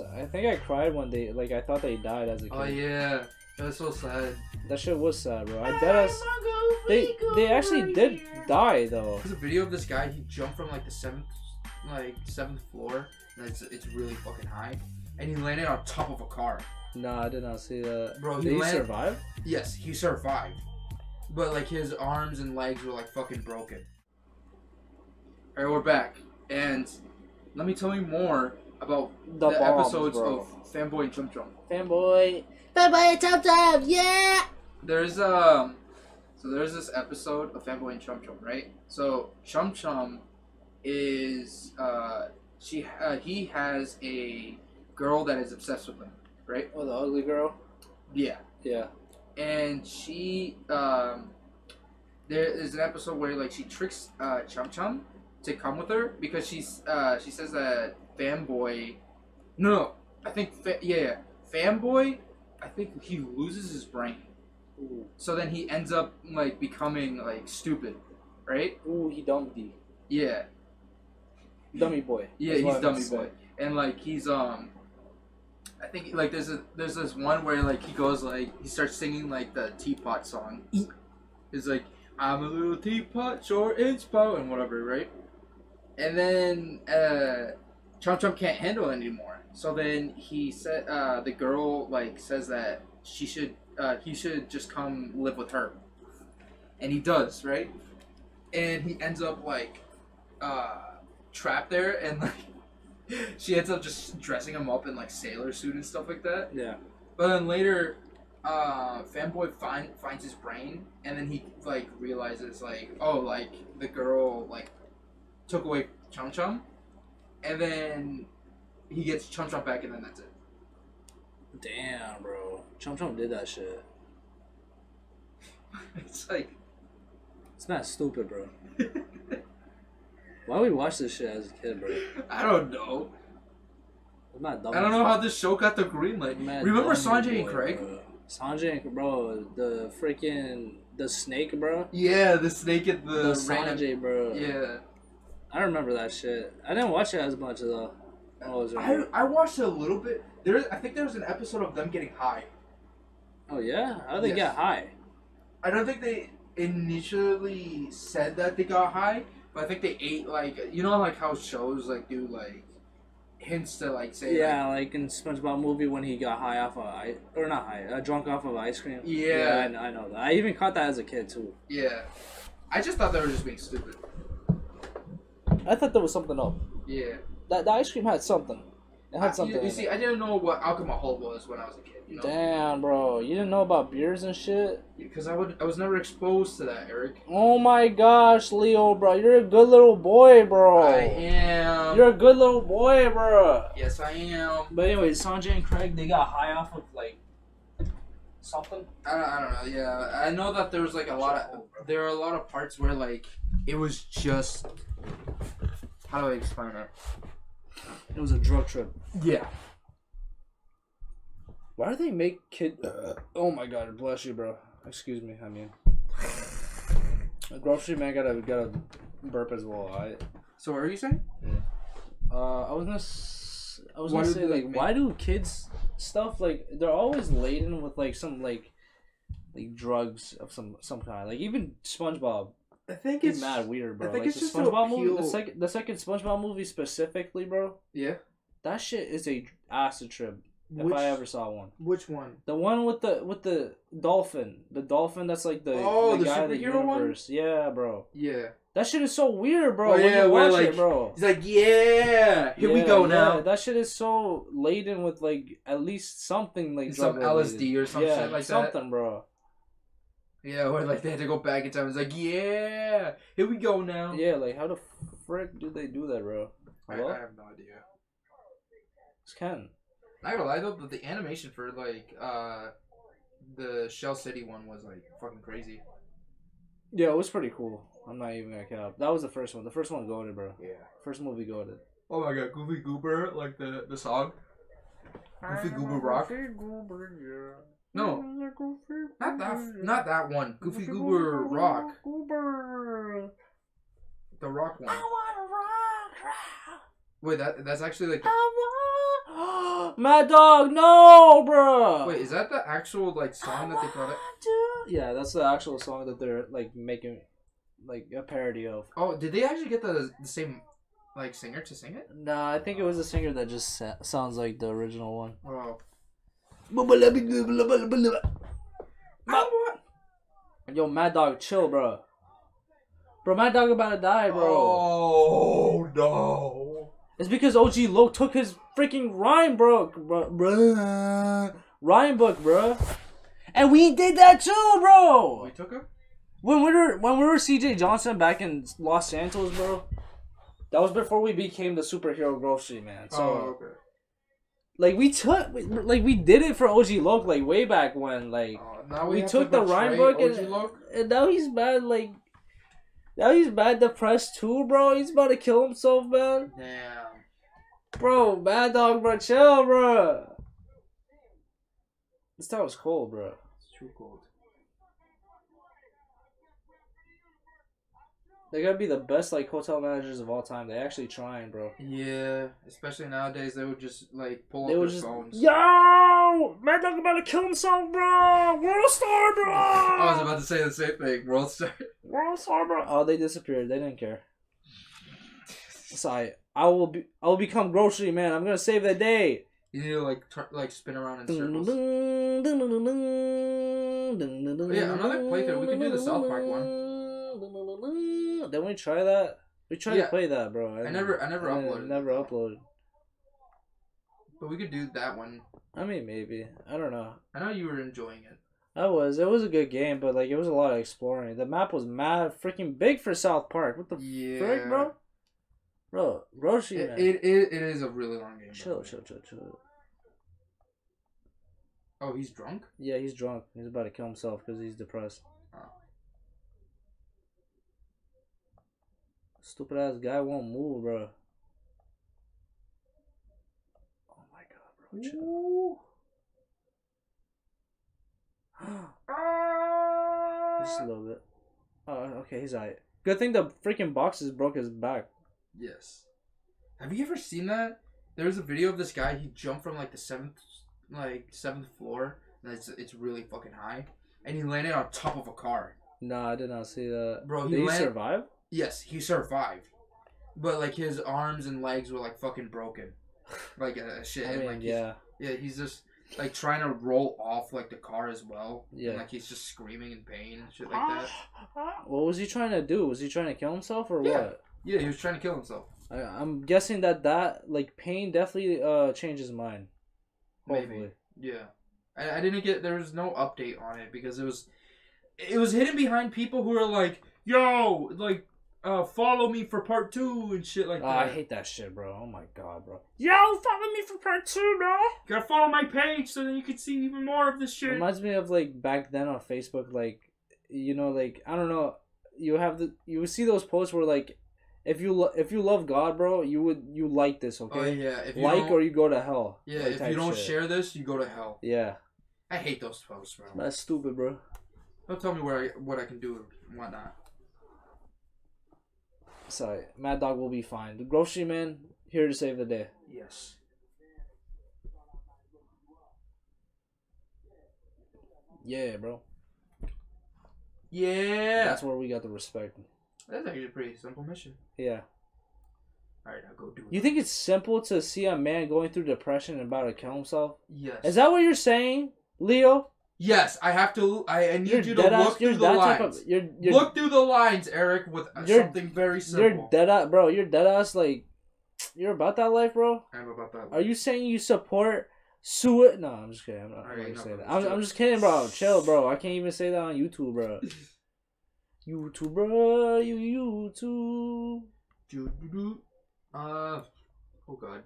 I think I cried when they like I thought they died as a oh, kid. Oh yeah, it was so sad. That shit was sad, bro. I bet us they they actually did die though. There's a video of this guy. He jumped from like the seventh, like seventh floor, and it's it's really fucking high, and he landed on top of a car. Nah, I did not see that. Bro, he did he land- survive? Yes, he survived, but like his arms and legs were like fucking broken. All right, we're back, and let me tell you more about The the, bombs, episodes bro. of Fanboy and Chum Chum. Fanboy. Fanboy and Chum Chum, yeah! There's um, so there's this episode of Fanboy and Chum Chum, right? So Chum Chum is uh, she uh, he has a girl that is obsessed with him, right? Oh, the ugly girl? Yeah. Yeah. and she um there is an episode where like she tricks uh chum chum to come with her because she's uh she says that fanboy no, no i think fa- yeah, yeah fanboy i think he loses his brain Ooh, so then he ends up like becoming like stupid right Ooh he dumpy. yeah Dummy boy. yeah he's dummy boy and like he's um I think like there's a there's this one where like he goes like he starts singing like the teapot song. He's like I'm a little teapot, short and spout and whatever, right? And then uh Chum Chum can't handle it anymore. So then he said uh the girl like says that she should uh he should just come live with her. And he does, right? And he ends up like uh trapped there and like she ends up just dressing him up in like sailor suit and stuff like that. Yeah. But then later, uh, fanboy find finds his brain, and then he like realizes like, oh, like the girl like took away Chum Chum, and then he gets Chum Chum back, and then that's it. Damn, bro. Chum Chum did that shit. it's like, It's not stupid, bro. Why we watch this shit as a kid, bro? I don't know. It's not dumb. I don't know how this show got the green light. Remember Sanjay and Craig? Bro. Sanjay and bro, the freaking the snake, bro. Yeah, the snake at the, The. Sanjay, bro. Yeah, I remember that shit. I didn't watch it as much though. I was I. I watched it a little bit. There, I think there was an episode of them getting high. Oh yeah, how they Yes. get high? I don't think they initially said that they got high, but I think they ate like you know like how shows like do like hints to like say Yeah, like in SpongeBob movie when he got high off of ice, or not high, uh, drunk off of ice cream. Yeah. I, know, I know that. I even caught that as a kid too. yeah. I just thought they were just being stupid. I thought there was something up. Yeah. That the ice cream had something. It had I- something. you, you see, it. I didn't know what alcohol was when I was a kid. You know, Damn, bro, you didn't know about beers and shit. because I would I was never exposed to that, Eric. Oh my gosh, Leo, bro, you're a good little boy, bro. I am. You're a good little boy, bro. Yes, I am. But anyways, Sanjay and Craig, they got high off of like something. I don't, I don't know. Yeah, I know that there was like a lot of there are a lot of parts where like it was just how do I explain it? It was a drug trip. Yeah. Why do they make kid? oh my god, bless you, bro. Excuse me. I mean, a grocery man gotta gotta burp as well. I So what are you saying? uh I was gonna s- I was Why gonna say they like make- why do kids stuff like they're always laden with like some like like drugs of some some kind. Like even SpongeBob. I think it's mad weird bro. I think like it's the just SpongeBob movie the second the second SpongeBob movie specifically bro Yeah. that shit is a acid trip if Which I ever saw one. which one? The one with the with the dolphin, the dolphin that's like the Oh, the guy of the superhero one? Yeah, bro. Yeah. That shit is so weird, bro. Oh, when yeah, you where, watch like, it, bro. He's like, yeah, here we Yeah, go yeah, now. That shit is so laden with like at least something like Some drug related. LSD or some yeah, shit like that. something, bro. Yeah, where like they had to go back in time. It's like, yeah, here we go now. Yeah, like how the frick did they do that, bro? I, Hello? I have no idea. It's Ken. Not gonna lie though, but the animation for like uh the Shell City one was like fucking crazy. Yeah, it was pretty cool. I'm not even gonna cap. That was the first one. The first one goated, bro. Yeah. First movie goated. Oh my god, Goofy Goober, like the the song. Goofy Goober Rock. Goofy Goober, yeah. No, not that, not that one. Goofy Goober Rock, Goober. the Rock one. I wanna rock. Wait, that that's actually like. I want Madd Dogg, no, bro. Wait, is that the actual like song that they brought up? Yeah, that's the actual song that they're like making, like a parody of. Oh, did they actually get the the same like singer to sing it? Nah, I think it was a singer that just sa- sounds like the original one. Oh. Yo, Madd Dogg, chill, bro. Bro, Madd Dogg about to die, bro. Oh no. It's because OG Loc took his freaking rhyme book, bro. bro. Rhyme book, bro. And we did that too, bro. We took him. When we were when we were CJ Johnson back in Los Santos, bro. That was before we became the superhero grocery man. So oh, okay. like we took like we did it for OG Loc like way back when like Oh, we have took to the rhyme book and, and now he's bad like now he's bad depressed too, bro. He's about to kill himself, man. Damn. Bro, bad dog, bro, chill, bro. This town was cold, bro. It's too cold. They gotta be the best like hotel managers of all time. They actually trying, bro. Yeah, especially nowadays, they would just like pull They up their just phones. yo, Madd Dogg about to kill himself, bro. World star, bro. I was about to say the same thing. World Star. World star, bro. Oh, they disappeared. They didn't care. Sorry, I will be. I will become grocery man. I'm gonna save the day. You need to like tur- like spin around in circles. Oh, yeah, another playthrough. We can do the South Park one. Didn't we try that? We tried Yeah. to play that, bro. I never- I never didn't- uploaded Never uploaded. But we could do that one. I mean, maybe. I don't know. I know you were enjoying it. I was. It was a good game, but like it was a lot of exploring. The map was mad freaking big for South Park. What the Yeah, frick, bro? Bro, Roshi, It, man. it, it, it is a really long game. chill, chill, chill, chill. Oh, he's drunk. Yeah, he's drunk. He's about to kill himself because he's depressed. Oh. Stupid ass guy won't move, bro. Oh my god, bro. Chill. Just a little bit. Oh, okay, he's alright. Good thing the freaking boxes broke his back. Yes. Have you ever seen that? There was a video of this guy. He jumped from like the seventh, like seventh floor. And it's it's really fucking high, and he landed on top of a car. No, I did not see that. Bro, he did he land- survive? Yes, he survived, but like his arms and legs were like fucking broken, like uh, shit. I mean, like, yeah. yeah. He's just like trying to roll off like the car as well. Yeah. and, like he's just screaming in pain and shit like that. What was he trying to do? Was he trying to kill himself or Yeah. what? Yeah, he was trying to kill himself. I, I'm guessing that that like pain definitely uh changes his mind. Maybe. Yeah, I, I didn't get. There was no update on it because it was, it was hidden behind people who are like, "Yo, like, uh, follow me for part two and shit like Oh, that." I hate that shit, bro. Oh my god, bro. Yo, follow me for part two, bro. You gotta follow my page so that you can see even more of this shit. Reminds me of like back then on Facebook, like you know, like I don't know, you have the you would see those posts where like if you lo- if you love God, bro, you would you like this, Oh okay? yeah, if you like or you go to hell. yeah, like if you don't shit. share this, you go to hell. Yeah, I hate those posts, bro. that's stupid, bro. Don't tell me where I, what I can do and whatnot. Sorry, Madd Dogg will be fine. The grocery man here to save the day. Yes. Yeah, bro. Yeah. That's where we got the respect. That's actually a pretty simple mission. Yeah. All right, now go do it. You think it's simple to see a man going through depression and about to kill himself? Yes. Is that what you're saying, Leo? Yes, I have to. I, I need You're you to ass. look You're through the that type lines. of. You're you're look through the lines, Eric, with something very simple. you're dead ass, bro. You're dead ass. Like you're about that life, bro. I'm about that. Are you saying you support suicide? No, I'm just kidding. I'm not, I'm not gonna say that. I'm. I'm just kidding, bro. Chill, bro. I can't even say that on YouTube, bro. YouTube, bro. You YouTube. Uh, oh god.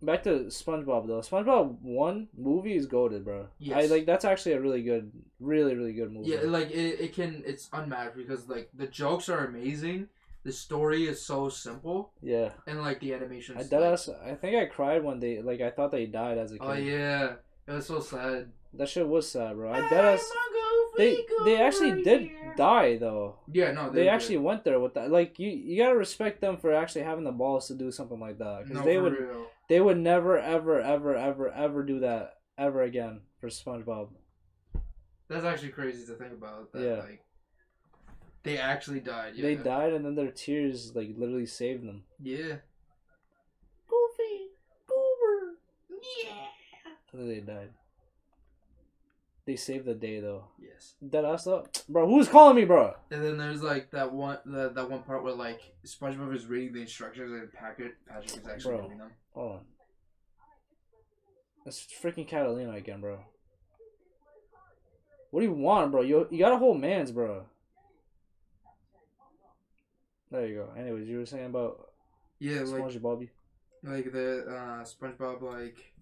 Back to SpongeBob though. SpongeBob one movie is goated, bro. Yes. I like that's actually a really good, really really good movie. Yeah, like it, it can. It's unmatched because like the jokes are amazing. The story is so simple, yeah. and like the animation. I dead ass. I think I cried one day. Like I thought they died as a kid. Oh yeah, it was so sad. That shit was sad, bro. I dead ass. They they actually did die though. Yeah, no, They did. actually went there with that. Like you, you gotta respect them for actually having the balls to do something like that. Because No, they for would, real. They would never, ever, ever, ever, ever do that ever again for SpongeBob. That's actually crazy to think about. That, Yeah. Like, they actually died. Yeah. They died, and then their tears like literally saved them. Yeah. Goofy, Goober, yeah. And then they died. They saved the day though. Yes. That ass though, bro. Who's calling me, bro? And then there's like that one the, that one part where like SpongeBob is reading the instructions and Patrick Patrick is actually Bro. doing them. Hold on. It's freaking Catalina again, bro. What do you want, bro? You you got a whole man's, bro. There you go. Anyways, you were saying about Yeah, like SpongeBob. like the uh, SpongeBob like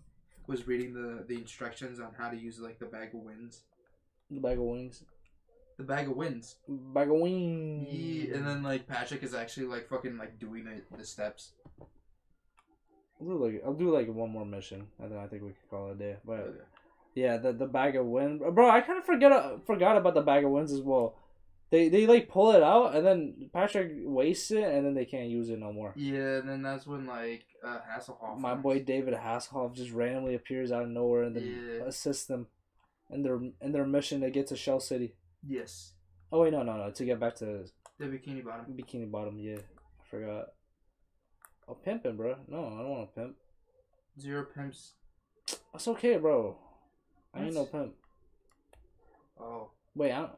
was reading the the instructions on how to use like the bag of winds. The bag of wings. The bag of winds. Bag of wings. Yeah, and then like Patrick is actually like fucking like doing it the steps. I'll do like I'll do like one more mission, and then I think we can call it a day. But Okay. yeah, the the bag of wind, bro. I kind of forget uh, forgot about the bag of winds as well. They they like pull it out, and then Patrick wastes it, and then they can't use it no more. Yeah, and then that's when like uh, Hasselhoff. My boy David Hasselhoff just randomly appears out of nowhere and then Yeah. assists them in their in their mission to get to Shell City. Yes. Oh wait, no, no, no, to get back to The bikini bottom. Bikini Bottom. Yeah, I forgot. Oh, pimping, bro. No, I don't want to pimp. Zero pimps. That's okay, bro. I ain't no pimp. Oh. Wait, I'm,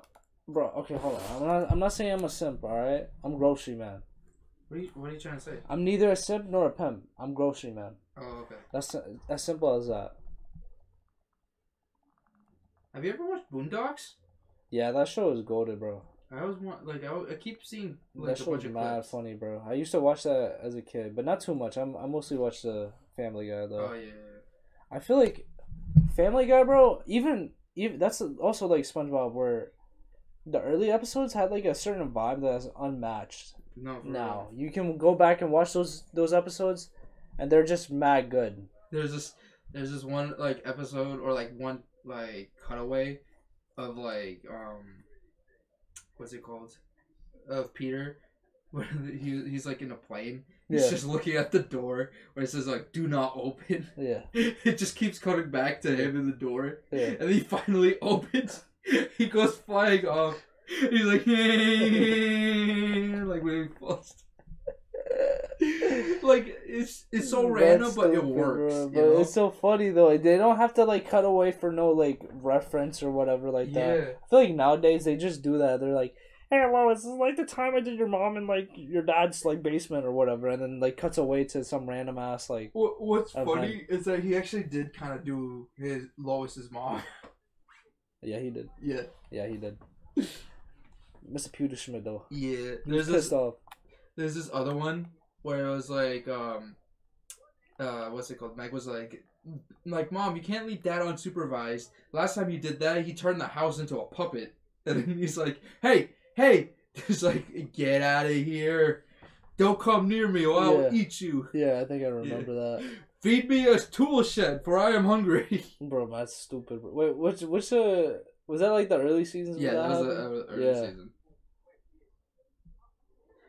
bro. Okay, hold on. I'm not. I'm not saying I'm a simp. All right. I'm grocery man. What are you What are you trying to say? I'm neither a simp nor a pimp. I'm grocery man. Oh, okay. That's as simple as that. Have you ever watched Boondocks? Yeah, that show is golden, bro. I always want like I, I keep seeing like that show mad clips. funny, bro. I used to watch that as a kid, but not too much. I'm I mostly watch the Family Guy though. Oh yeah. yeah, I feel like Family Guy, bro. Even even that's also like SpongeBob, where the early episodes had like a certain vibe that's unmatched. No. Now real. you can go back and watch those those episodes, and they're just mad good. There's this there's this one like episode or like one like cutaway of like um what's it called of Peter where he he's like in a plane. He's Yeah. just looking at the door where it says like "Do not open." Yeah, It just keeps cutting back to him in the door. yeah. And he finally opens. He goes flying off. He's like, hey, like when he falls. like it's it's so That's random, but it works. bro. you But know? it's so funny though. They don't have to like cut away for no like reference or whatever like that. I feel like nowadays they just do that. They're like, "Hey, Lois, this is like the time I did your mom in like your dad's like basement or whatever," and then like cuts away to some random ass like. What, what's Okay. funny is that he actually did kind of do his Lois's mom. Yeah, he did. yeah, Yeah, he did. Mr. Pewterschmidt though. yeah. There's this off. there's this other one where it was like um uh what's it called meg was like like mom you can't leave dad unsupervised last time you did that he turned the house into a puppet and then he's like hey hey he's like get out of here don't come near me or i will Yeah. eat you Yeah, I think I remember that. feed me a tool shed for i am hungry Bro, that's stupid. Bro. Wait, which which uh was that like the early seasons? yeah that was the happened? early Yeah. season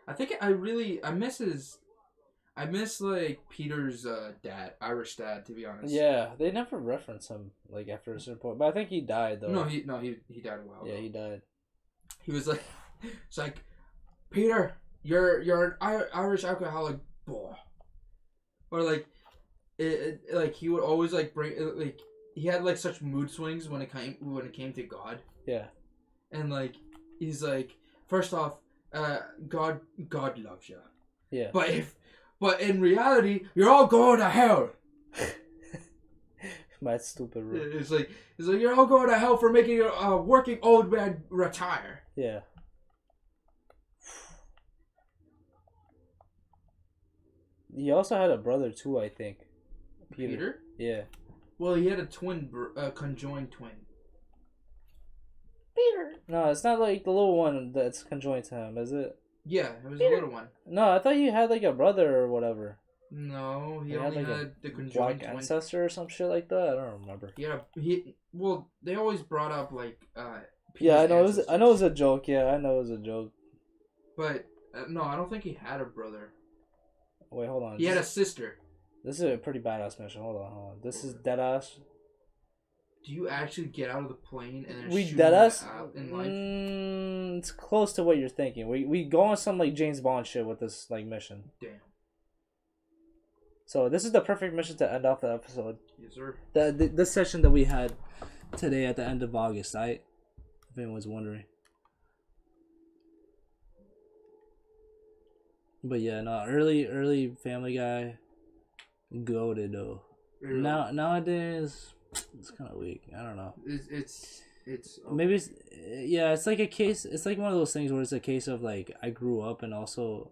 i think i really i miss his i miss like peter's uh dad irish dad to be honest Yeah, they never reference him like after a certain point, but I think he died though. No, he no he he died a while. yeah, ago. he died. he was like, it's like, Peter, you're you're an Irish alcoholic boy, or like, it, it- like he would always like bring like he had like such mood swings when it came when it came to God, Yeah, and like he's like, first off, uh, God God loves you, yeah. but if but in reality you're all going to hell. My stupid. It's like it's like you're all going to hell for making a uh, working old man retire. Yeah. He also had a brother too, I think. Peter. Peter? Yeah. Well, he had a twin, br- a conjoined twin. Peter. No, it's not like the little one that's conjoined to him, is it? Yeah, it was Peter. a little one. No, I thought you had like a brother or whatever. No, he He had, only like, a had the conjoined Black twin. ancestor or some shit like that. I don't remember. Yeah, he. Well, they always brought up like. uh Yeah, I Peter's know. It was, I know it was a joke. Yeah, I know it was a joke. But uh, no, I don't think he had a brother. Wait, hold on. He had a sister. This is a pretty badass mission. Hold on, hold on. This is dead ass. Do you actually get out of the plane and then We shoot dead him ass. in life? Mm, it's close to what you're thinking. We we go on some like James Bond shit with this like mission. Damn. So this is the perfect mission to end off the episode. Yes, sir. The, the this session that we had today at the end of August. I, if anyone's wondering. But yeah, no early early Family Guy, goated though. Really. Now nowadays, it's kind of weak. I don't know. it's it's it's Maybe it's yeah. It's like a case. It's like one of those things where it's a case of like I grew up and also,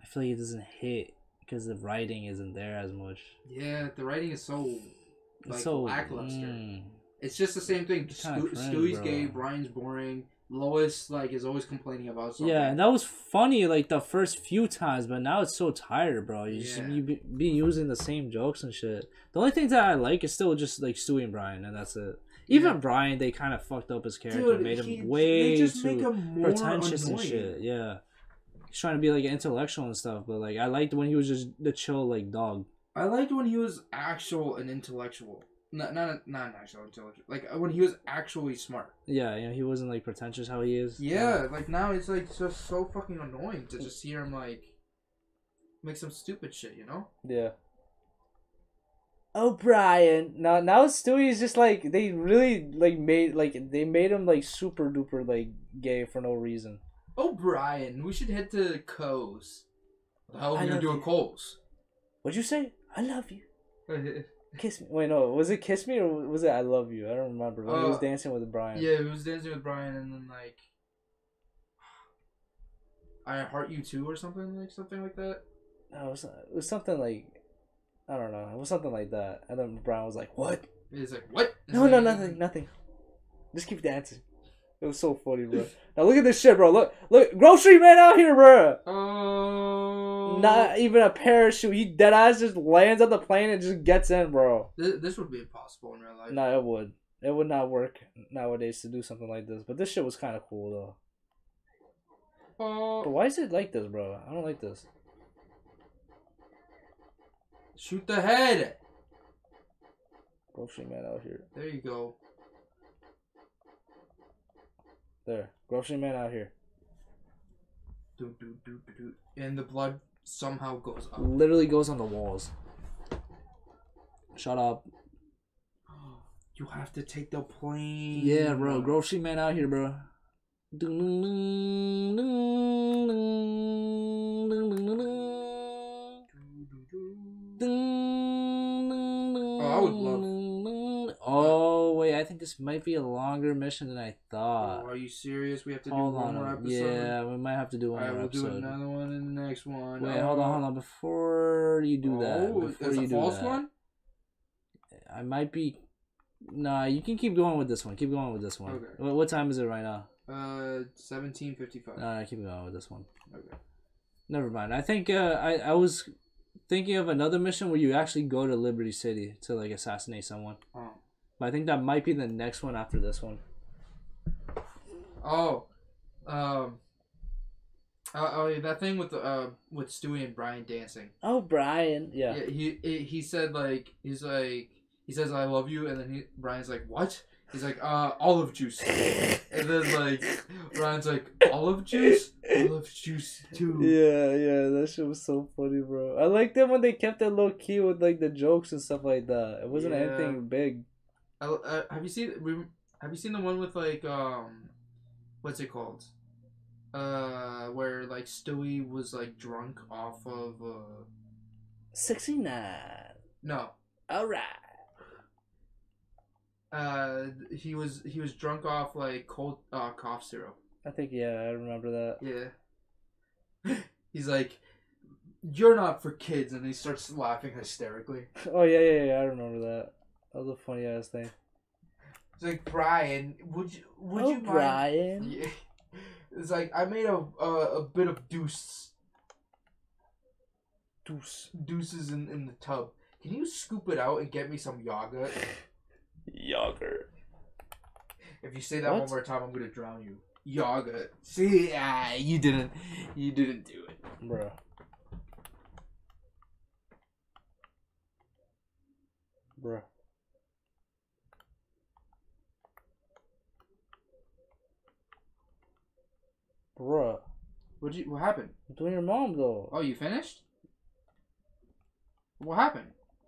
I feel like it doesn't hit because the writing isn't there as much. yeah. The writing is so It's like so lackluster. mm. It's just the same thing. Stu- cringe, Stewie's bro. gay. Brian's boring. Lois like is always complaining about something. Yeah, and that was funny like the first few times, but now it's so tired, bro. You just Yeah. you be, be using the same jokes and shit. The only thing that I like is still just like Stewie and Brian, and that's it. Even Yeah. Brian, they kind of fucked up his character, Dude, made him he- way they just too make him more pretentious and shit. Yeah, he's trying to be like intellectual and stuff, but like I liked when he was just the chill like dog. I liked when he was actual and intellectual. Not not not an actual intellectual. Like uh, when he was actually smart. Yeah, you know he wasn't like pretentious how he is. Yeah, like now it's like just so fucking annoying to just hear him like make some stupid shit. You know? Yeah. Oh Brian, now now Stewie's just like they really like made like they made him like super duper like gay for no reason. Oh, Brian, we should head to Co's. What the hell I are you love doing. Coles? What'd you say? I love you. Kiss me. Wait, no. Was it kiss me or was it I love you? I don't remember. When he was Uh, dancing with Brian. Yeah, he was dancing with Brian, and then like, I heart you too, or something like something like that. No, it was, it was something like I don't know. It was something like that. And then Brian was like, "What? He's like, what? It's No, no, nothing, nothing. Just keep dancing." It was so funny, bro. Now look at this shit, bro. Look, look, grocery man out here, bro. Oh. Not even a parachute. He dead ass just lands on the plane and just gets in, bro. Th- this would be impossible in real life. No, it would. It would not work nowadays to do something like this. But this shit was kind of cool though. Oh. But why is it like this, bro? I don't like this. Shoot the head. Grocery man out here. There you go. There, grocery man out here. Do, do, do, do, do. And the blood somehow goes up. Literally goes on the walls. Shut up. You have to take the plane. Yeah, bro. Grocery man out here, bro. Oh, I would love- Oh wait, I think this might be a longer mission than I Oh, thought. are you serious? We have to do Hold one on. more episode. Yeah, we might have to do one Alright, more we'll do another one in the next one. Wait, hold on, hold on. Before you do that, Oh, before you a do false that, one. I might be. Nah, you can keep going with this one. Keep going with this one. Okay. What, what time is it right now? Uh, seventeen fifty-five. Nah, keep going with this one. Okay. Never mind. I think uh, I I was thinking of another mission where you actually go to Liberty City to like assassinate someone. Oh. But I think that might be the next one after this one. Oh. Um. Uh, oh, yeah, that thing with the uh with Stewie and Brian dancing. Oh, Brian. Yeah. Yeah, he he he said like he's like he says I love you, and then he Brian's like what? He's like uh olive juice, and then like Brian's like olive juice, olive juice too. Yeah, yeah, that shit was so funny, bro. I liked them when they kept it low key with like the jokes and stuff like that. It wasn't Yeah. anything big. Uh, have you seen Have you seen the one with like um, what's it called? Uh, where like Stewie was like drunk off of uh Sixty nine. no All right. uh he was he was drunk off like cold uh cough syrup. I think yeah, I remember that. Yeah. He's like, you're not for kids, and he starts laughing hysterically. Oh yeah, yeah, yeah. I remember that. That was a funny ass thing. It's like, Brian, would you would oh, you mind? Brian. Yeah. It's like I made a a, a bit of deuce Deuce. deuces in, in the tub. Can you scoop it out and get me some yogurt? Yogurt. If you say that one more time, I'm gonna drown you. Yogurt. See, ah, you didn't, you didn't do it. Bro. Bruh. Bruh. What you? What happened? I'm doing your mom though. Oh, you finished? What happened?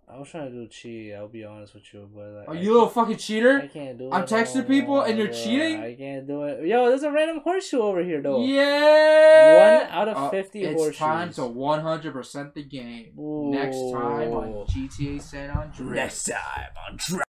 I was trying to do cheat. I'll be honest with you, but like, Are I you a little fucking cheater? I can't do it. I'm texting people and you're cheating? I can't do it. Yo, there's a random horseshoe over here though. Yeah. One out of Uh, 50 It's time to 100% the game. Next time on Ooh. GTA San Andreas. Next time on